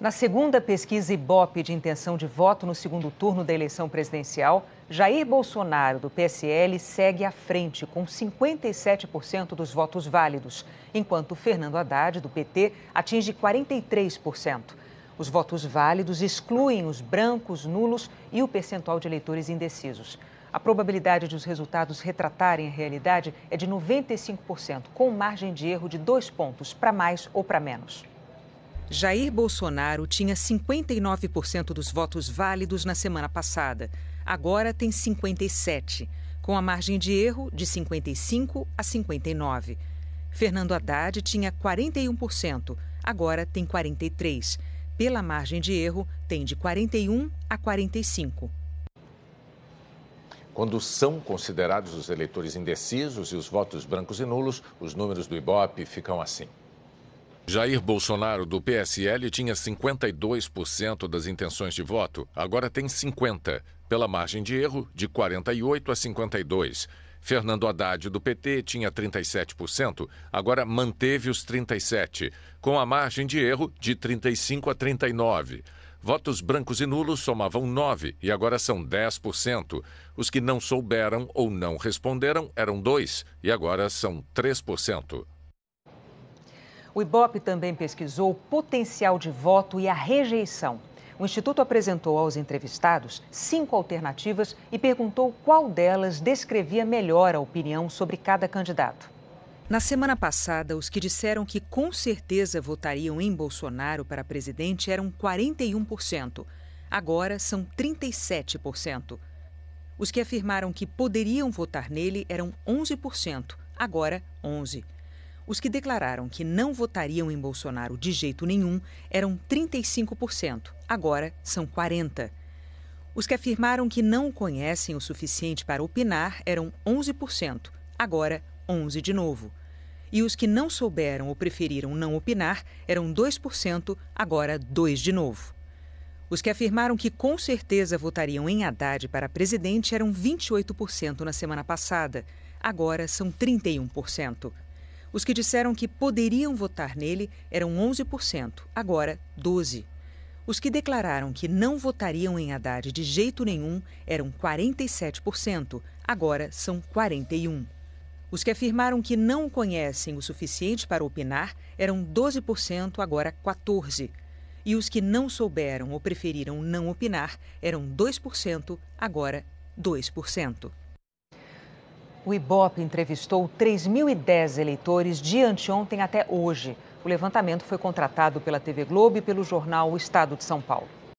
Na segunda pesquisa Ibope de intenção de voto no segundo turno da eleição presidencial, Jair Bolsonaro, do PSL, segue à frente com 57% dos votos válidos, enquanto Fernando Haddad, do PT, atinge 43%. Os votos válidos excluem os brancos, nulos e o percentual de eleitores indecisos. A probabilidade de os resultados retratarem a realidade é de 95%, com margem de erro de dois pontos, para mais ou para menos. Jair Bolsonaro tinha 59% dos votos válidos na semana passada. Agora tem 57, com a margem de erro de 55 a 59. Fernando Haddad tinha 41%, agora tem 43. Pela margem de erro, tem de 41 a 45. Quando são considerados os eleitores indecisos e os votos brancos e nulos, os números do Ibope ficam assim. Jair Bolsonaro, do PSL, tinha 52% das intenções de voto, agora tem 50%, pela margem de erro de 48% a 52%. Fernando Haddad, do PT, tinha 37%, agora manteve os 37%, com a margem de erro de 35% a 39%. Votos brancos e nulos somavam 9% e agora são 10%. Os que não souberam ou não responderam eram 2% e agora são 3%. O Ibope também pesquisou o potencial de voto e a rejeição. O Instituto apresentou aos entrevistados cinco alternativas e perguntou qual delas descrevia melhor a opinião sobre cada candidato. Na semana passada, os que disseram que com certeza votariam em Bolsonaro para presidente eram 41%. Agora são 37%. Os que afirmaram que poderiam votar nele eram 11%. Agora, 11%. Os que declararam que não votariam em Bolsonaro de jeito nenhum eram 35%, agora são 40%. Os que afirmaram que não conhecem o suficiente para opinar eram 11%, agora 11% de novo. E os que não souberam ou preferiram não opinar eram 2%, agora 2% de novo. Os que afirmaram que com certeza votariam em Haddad para presidente eram 28% na semana passada, agora são 31%. Os que disseram que poderiam votar nele eram 11%, agora 12%. Os que declararam que não votariam em Haddad de jeito nenhum eram 47%, agora são 41%. Os que afirmaram que não o conhecem o suficiente para opinar eram 12%, agora 14%. E os que não souberam ou preferiram não opinar eram 2%, agora 2%. O Ibope entrevistou 3.010 eleitores de anteontem até hoje. O levantamento foi contratado pela TV Globo e pelo jornal O Estado de São Paulo.